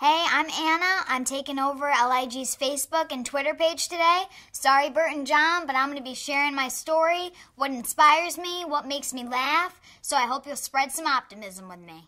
Hey, I'm Anna. I'm taking over LIG's Facebook and Twitter page today. Sorry, Bert and John, but I'm going to be sharing my story, what inspires me, what makes me laugh, so I hope you'll spread some optimism with me.